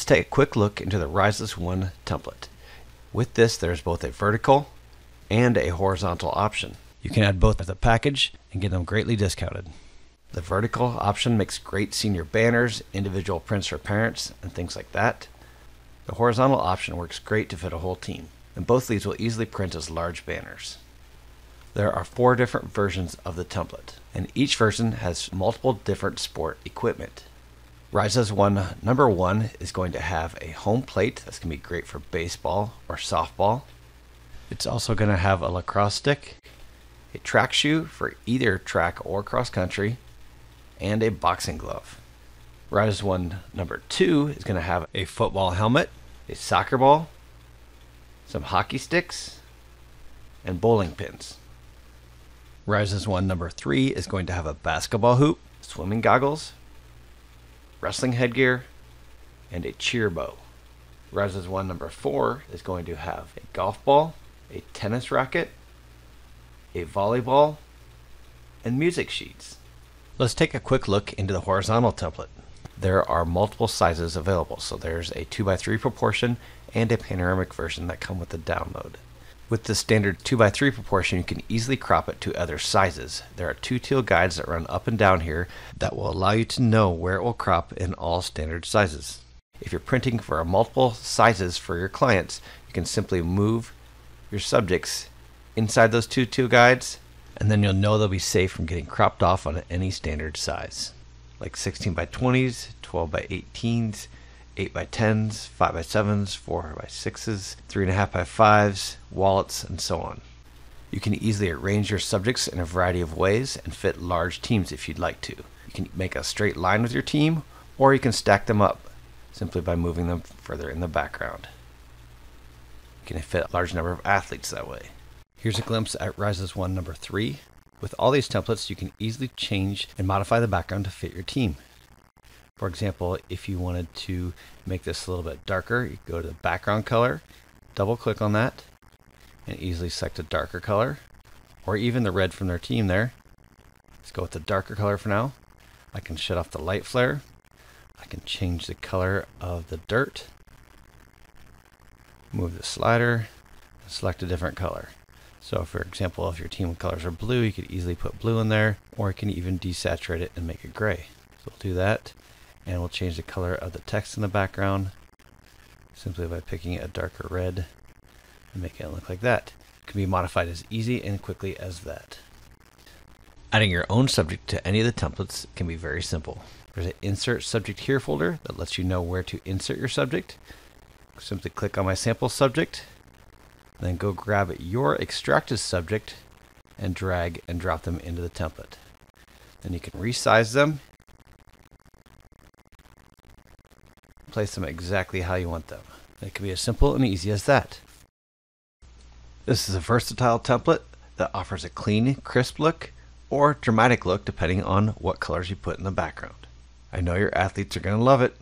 Let's take a quick look into the Rise As One template. With this, there's both a vertical and a horizontal option. You can add both as a package and get them greatly discounted. The vertical option makes great senior banners, individual prints for parents, and things like that. The horizontal option works great to fit a whole team, and both these will easily print as large banners. There are four different versions of the template, and each version has multiple different sport equipment. Rise As One number one is going to have a home plate that's going to be great for baseball or softball. It's also going to have a lacrosse stick, a track shoe for either track or cross country, and a boxing glove. Rise As One number two is going to have a football helmet, a soccer ball, some hockey sticks, and bowling pins. Rise As One number three is going to have a basketball hoop, swimming goggles, wrestling headgear, and a cheer bow. Rise As One number four is going to have a golf ball, a tennis racket, a volleyball, and music sheets. Let's take a quick look into the horizontal template. There are multiple sizes available, so there's a 2x3 proportion and a panoramic version that come with the download. With the standard 2x3 proportion, you can easily crop it to other sizes. There are two teal guides that run up and down here that will allow you to know where it will crop in all standard sizes. If you're printing for multiple sizes for your clients, you can simply move your subjects inside those two teal guides, and then you'll know they'll be safe from getting cropped off on any standard size, like 16 by 20s, 12 by 18s, 8 by 10s, 5 by 7s, 4 by 6s, 3.5 by 5s, wallets, and so on. You can easily arrange your subjects in a variety of ways and fit large teams if you'd like to. You can make a straight line with your team, or you can stack them up simply by moving them further in the background. You can fit a large number of athletes that way. Here's a glimpse at Rise As One number 3. With all these templates, you can easily change and modify the background to fit your team. For example, if you wanted to make this a little bit darker, you go to the background color, double click on that, and easily select a darker color, or even the red from their team there. Let's go with the darker color for now. I can shut off the light flare. I can change the color of the dirt. Move the slider, select a different color. So for example, if your team colors are blue, you could easily put blue in there, or you can even desaturate it and make it gray. So we'll do that and we'll change the color of the text in the background simply by picking a darker red and making it look like that. It can be modified as easy and quickly as that. Adding your own subject to any of the templates can be very simple. There's an Insert Subject Here folder that lets you know where to insert your subject. Simply click on my sample subject, then go grab your extracted subject and drag and drop them into the template. Then you can resize them place them exactly how you want them. It can be as simple and easy as that. This is a versatile template that offers a clean, crisp look or dramatic look depending on what colors you put in the background. I know your athletes are going to love it.